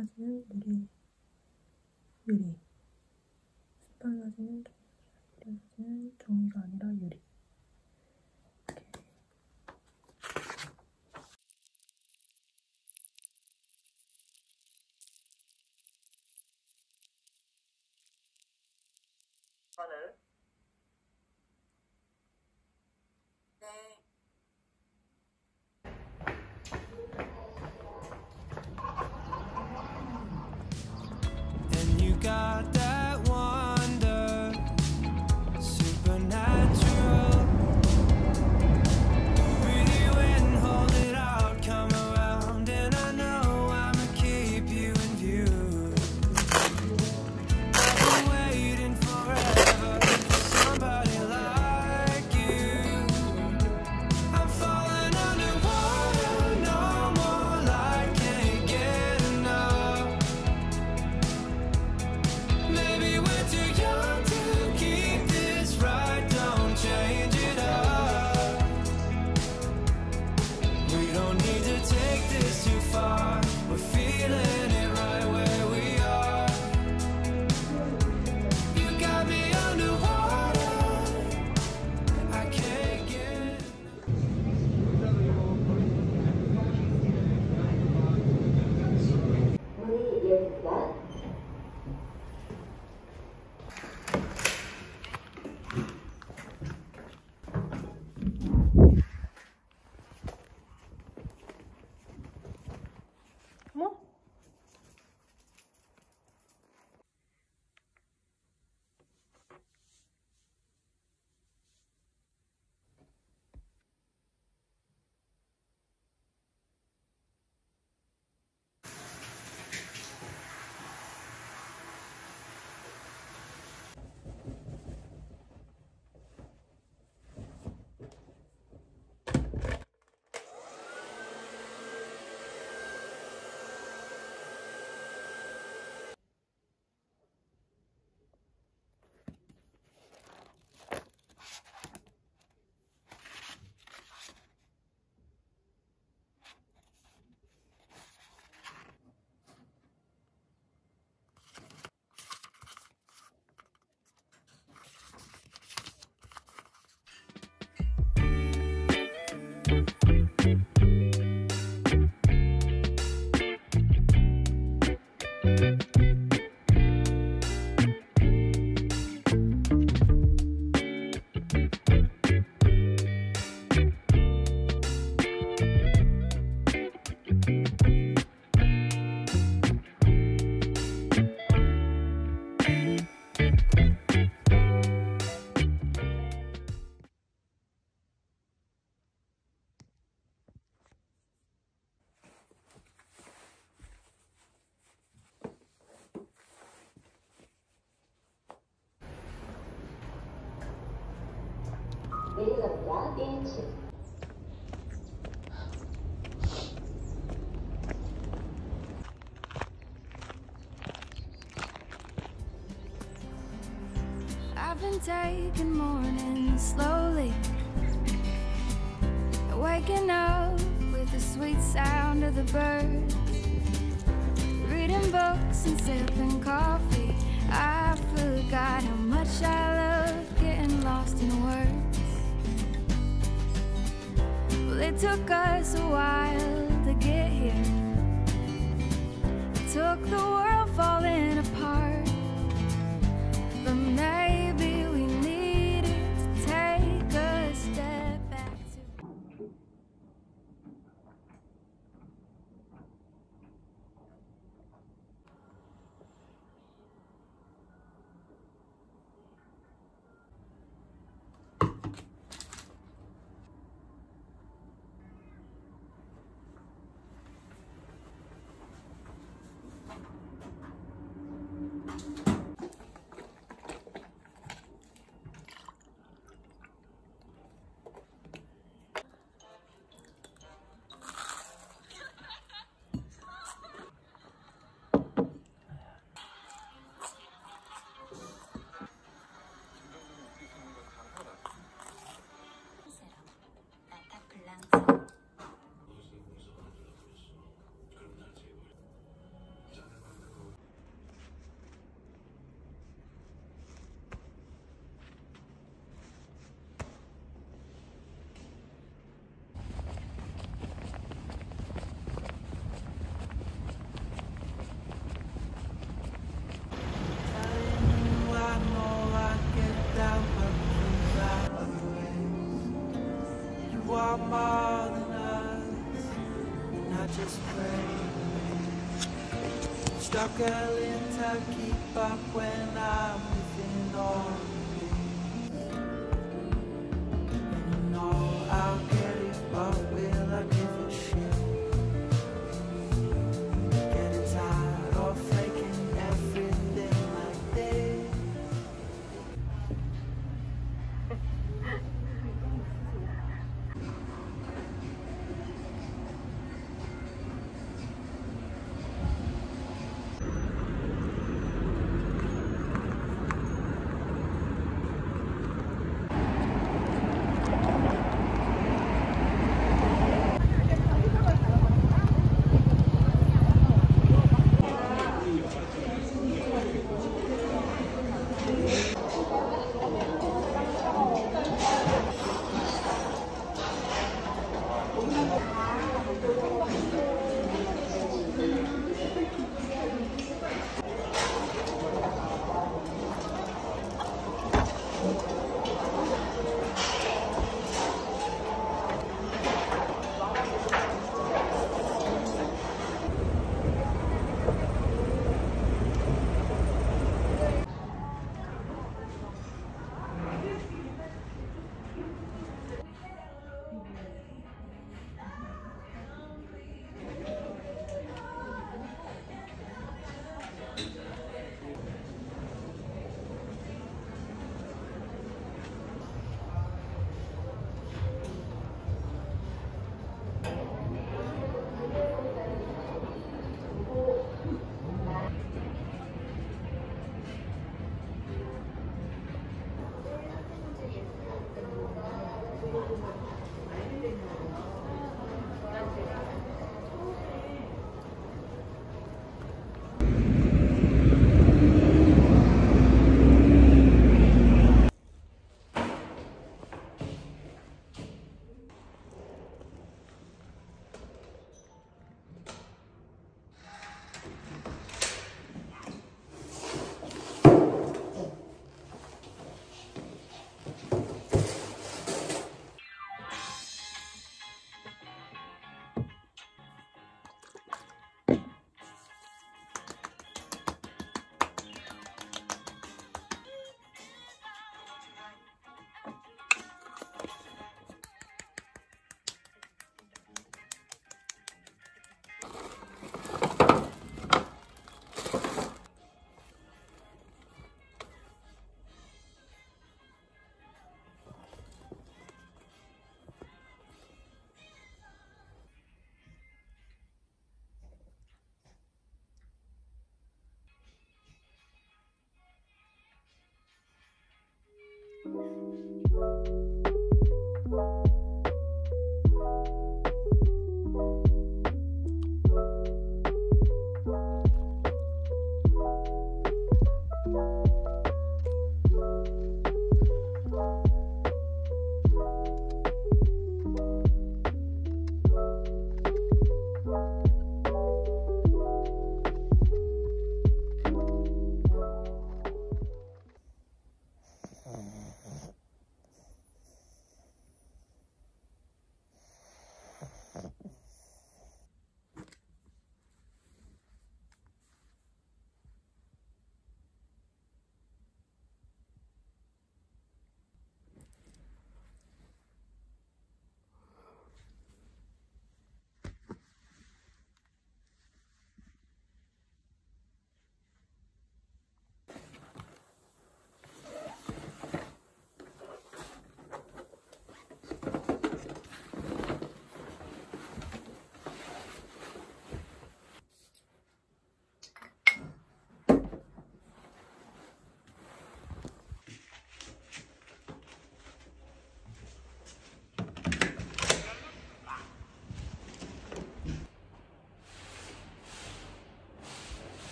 까지는 유리, 유리. 18가지는 종이, 18가지는 종이가 아니라 유리. 이렇게. I've been taking mornings slowly. Waking up with the sweet sound of the birds. Reading books and it took us a while to get here. It took the world falling apart. But maybe skeleton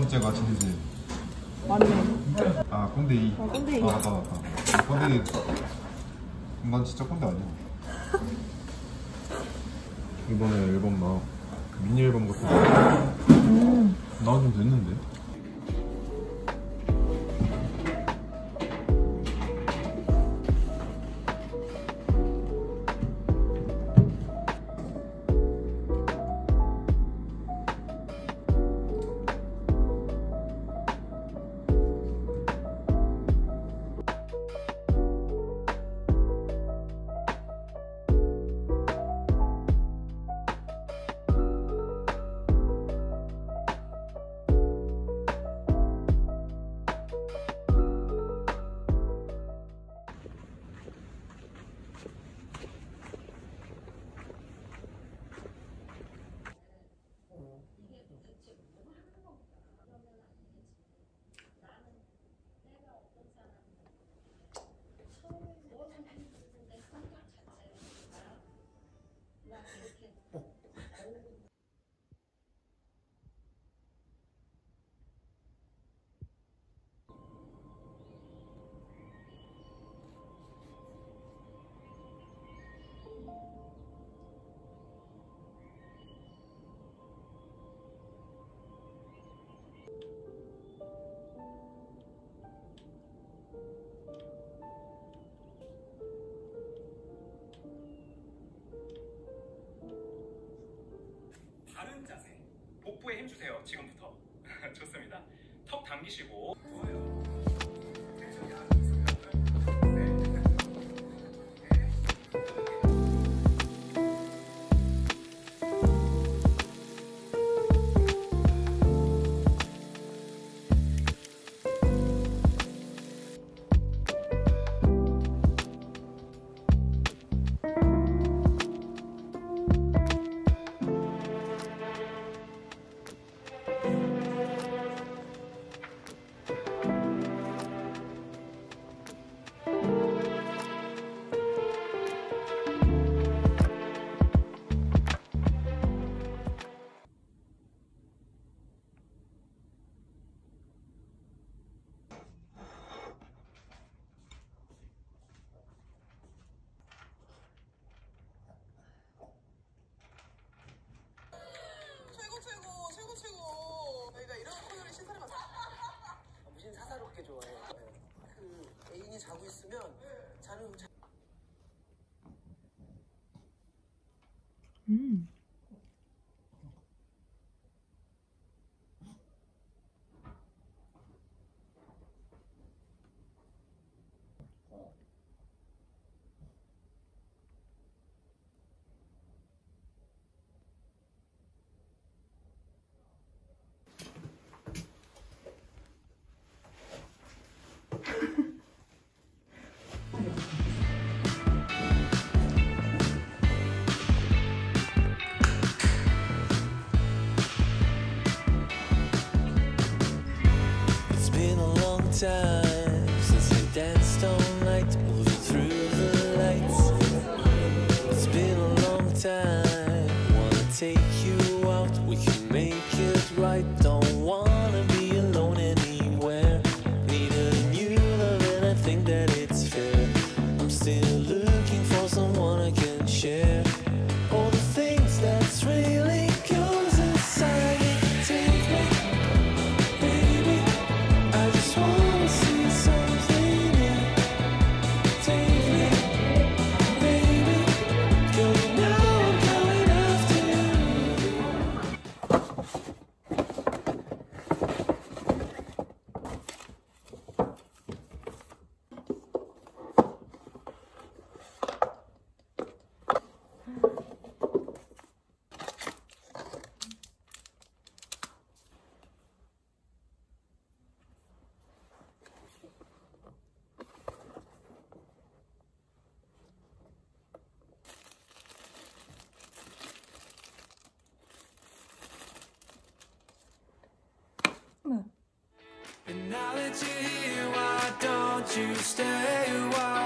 번째가 진세. 맞네. 아 꼰대 이. 아, 꼰대 이. 아 맞다 맞다. 꼰대 이. 난 진짜 꼰대 아니야. 이번에 앨범 나 미니 앨범 같은 거. 음. 나온 좀 됐는데. 해주세요. 지금부터. 좋습니다. 턱 당기시고 time. aren't here? Why don't you stay? Why?